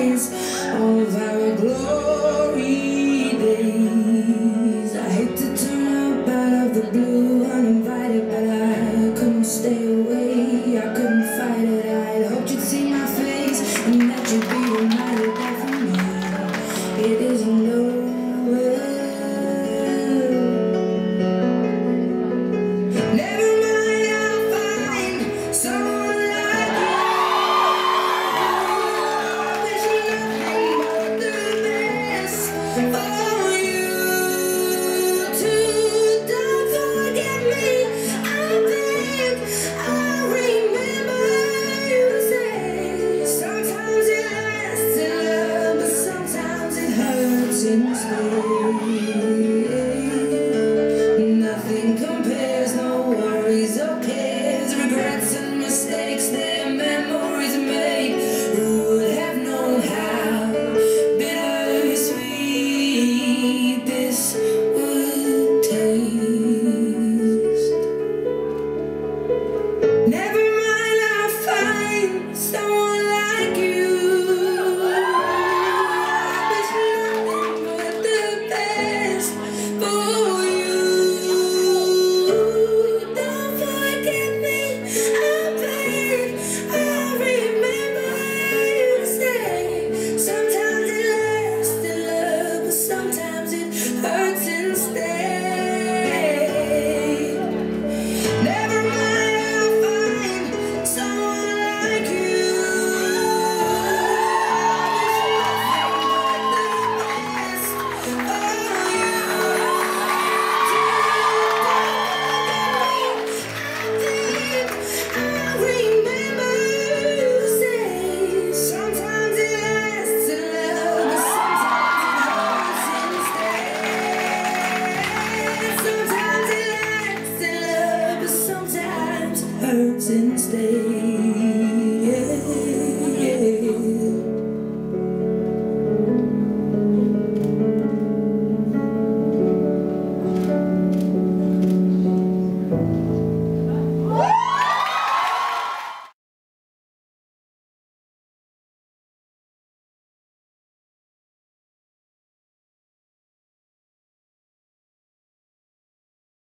of our glory days. I hate to turn up out of the blue uninvited, but I couldn't stay away. Never since day